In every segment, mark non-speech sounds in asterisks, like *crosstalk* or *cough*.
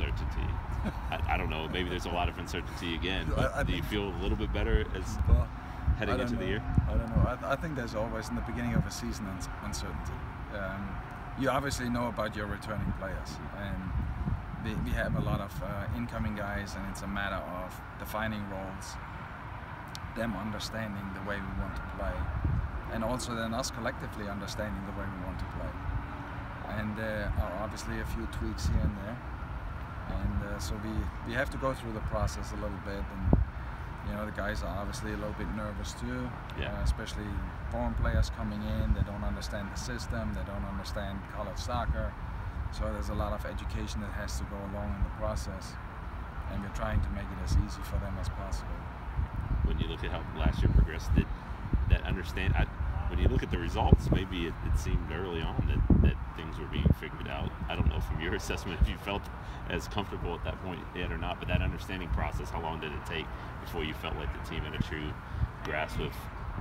uncertainty. I, I, don't know. Maybe there's a lot of uncertainty again. But I, I do you feel a little bit better as heading into know. the year? I don't know. I, think there's always in the beginning of a season uncertainty. Um, you obviously know about your returning players, and we, we have a lot of uh, incoming guys, and it's a matter of defining roles, them understanding the way we want to play, and also then us collectively understanding the way we want to play. And there are obviously a few tweaks here and there, and uh, so we we have to go through the process a little bit and you know, the guys are obviously a little bit nervous too, yeah. uh, especially foreign players coming in. They don't understand the system. They don't understand college soccer. So there's a lot of education that has to go along in the process, and we're trying to make it as easy for them as possible. When you look at how last year progressed, did that understand? I, when you look at the results, maybe it, it seemed early on that, that things were being figured out. I don't know from your *laughs* assessment if you felt as comfortable at that point yet or not, but that understanding process, how long did it take before you felt like the team had a true grasp of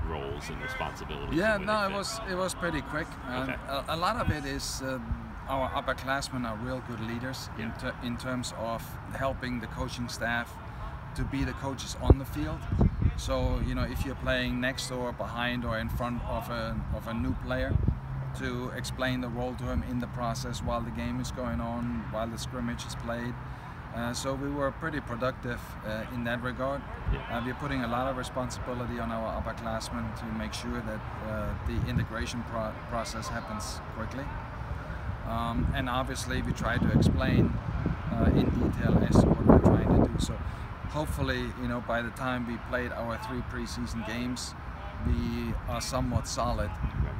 roles and responsibilities? Yeah, no, it was it was pretty quick. Okay. a, a, lot of it is uh, our upperclassmen are real good leaders yeah. in, ter in terms of helping the coaching staff to be the coaches on the field. So you know, if you're playing next or behind or in front of a of a new player, to explain the role to him in the process while the game is going on, while the scrimmage is played. Uh, so we were pretty productive uh, in that regard. Yeah. Uh, we're putting a lot of responsibility on our upperclassmen to make sure that uh, the integration pro process happens quickly. Um, and obviously we try to explain uh, in detail as to what we're trying to do. So hopefully, you know, by the time we played our three preseason games, we are somewhat solid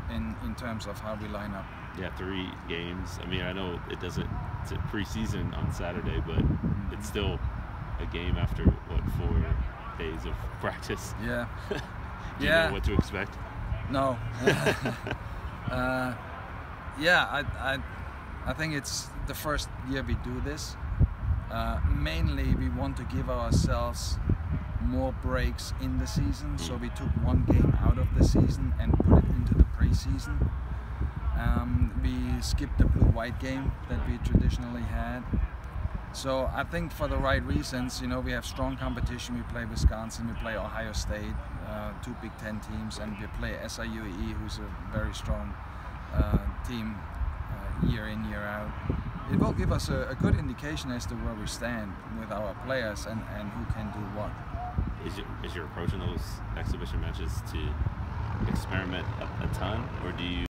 in, in terms of how we line up. Yeah, three games. I mean, I know it doesn't, it's a preseason on Saturday, but it's still a game after, what, four days of *laughs* practice? Yeah. *laughs* Do yeah. you know what to expect? No. *laughs* uh, yeah, I, I, I think it's the first year we do this. Uh, mainly, we want to give ourselves more breaks in the season. So we took one game out of the season and put it into the preseason. Um, we skipped the blue-white game that we traditionally had. So I think for the right reasons, you know, we have strong competition. We play Wisconsin, we play Ohio State, uh, two Big Ten teams, and we play SIUE, who's a very strong uh, team uh, year in, year out. It will give us a, a, good indication as to where we stand with our players and, and who can do what. Is, your, is your approach in those exhibition matches to experiment a, a ton, or do you